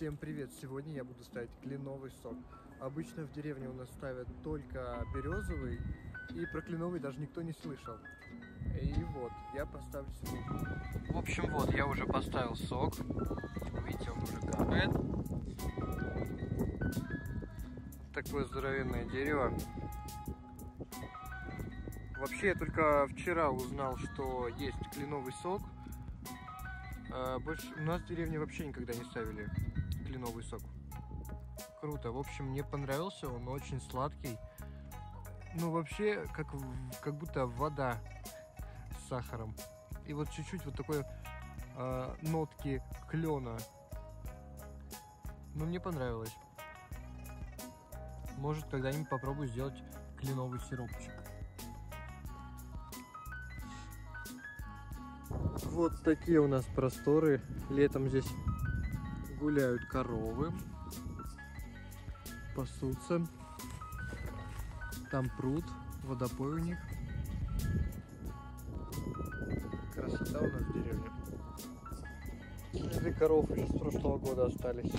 Всем привет! Сегодня я буду ставить кленовый сок. Обычно в деревне у нас ставят только березовый, и про кленовый даже никто не слышал. И вот, я поставлю сегодня. В общем, вот, я уже поставил сок. Видите, он уже капает. Такое здоровенное дерево. Вообще, я только вчера узнал, что есть кленовый сок. А, больше у нас в деревне вообще никогда не ставили кленовый сок. Круто. В общем, мне понравился. Он очень сладкий. Ну, вообще, как, как будто вода с сахаром. И вот чуть-чуть вот такой э, нотки клена. Ну, мне понравилось. Может, когда-нибудь попробую сделать кленовый сиропчик. Вот такие у нас просторы. Летом здесь гуляют коровы, пасутся. Там пруд, водопой у них. Красота у нас в деревне. Следы коров еще с прошлого года остались.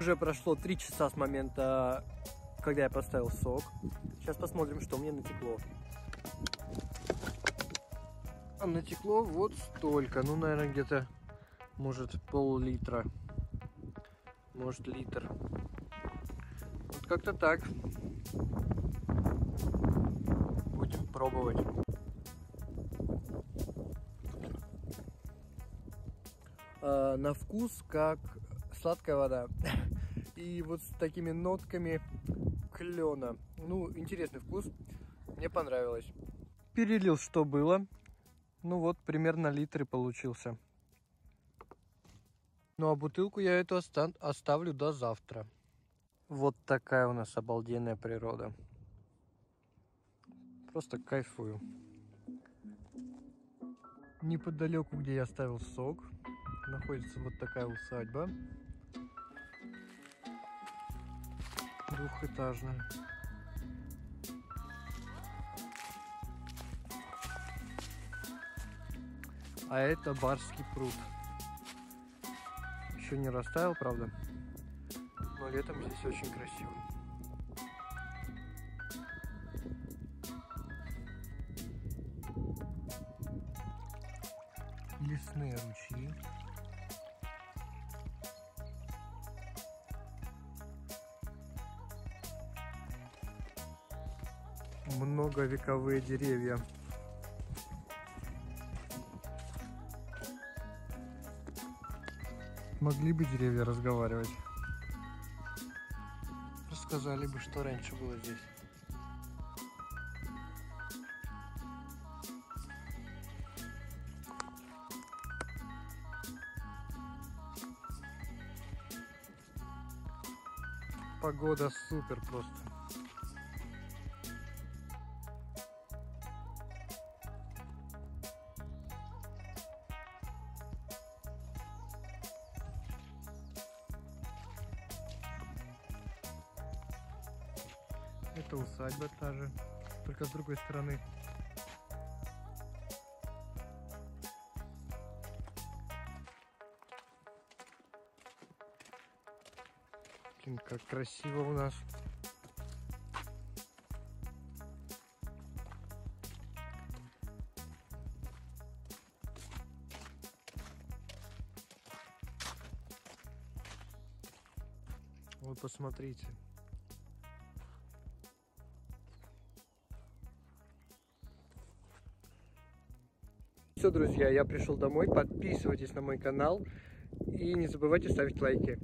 Уже прошло три часа с момента, когда я поставил сок. Сейчас посмотрим, что мне натекло. А натекло вот столько. Ну, наверное, где-то, может, пол-литра. Может, литр. Вот как-то так. Будем пробовать. А, на вкус как сладкая вода. И вот с такими нотками клена. Ну, интересный вкус. Мне понравилось. Перелил, что было. Ну вот, примерно литр и получился. Ну а бутылку я эту оставлю до завтра. Вот такая у нас обалденная природа. Просто кайфую. Неподалеку, где я ставил сок, находится вот такая усадьба. Двухэтажная. А это Барский пруд. Еще не растаял, правда? Но летом здесь очень красиво. Лесные ручьи. Многовековые деревья. Могли бы деревья разговаривать. Рассказали бы, что раньше было здесь. Погода супер просто. Это усадьба та же, только с другой стороны. Блин, как красиво у нас. Вот посмотрите. Все, друзья, я пришел домой. Подписывайтесь на мой канал и не забывайте ставить лайки.